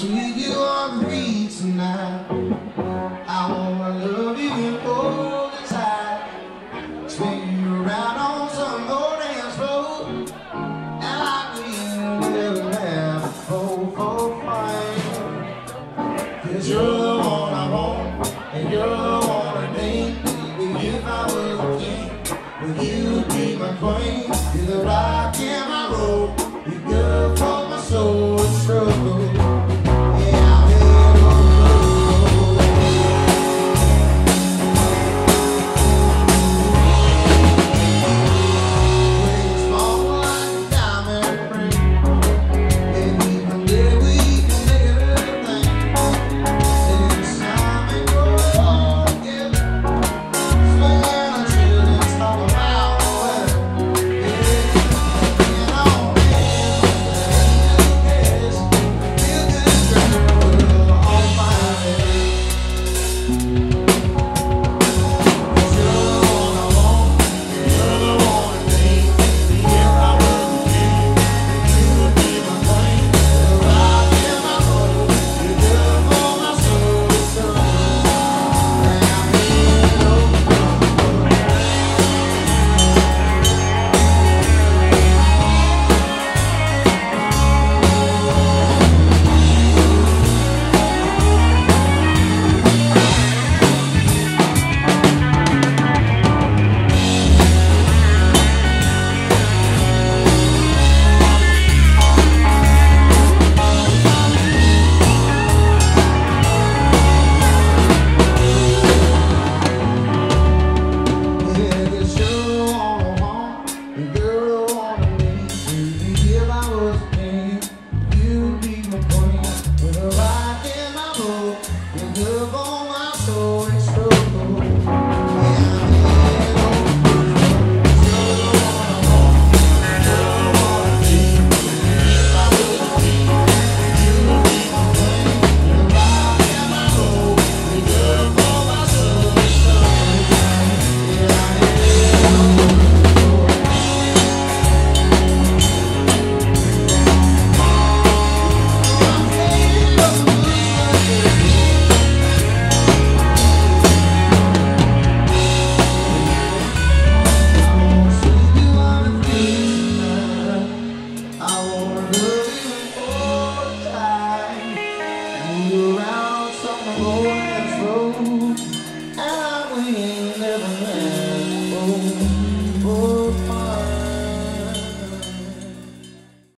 dance you you are me tonight. I wanna love you and hold you tight. Swing you around on some old dance floor. And like we never have before for fun. Cause you're the one I want, and you're the one I need. If I was a king, would you be my queen? You're the rock in my poet road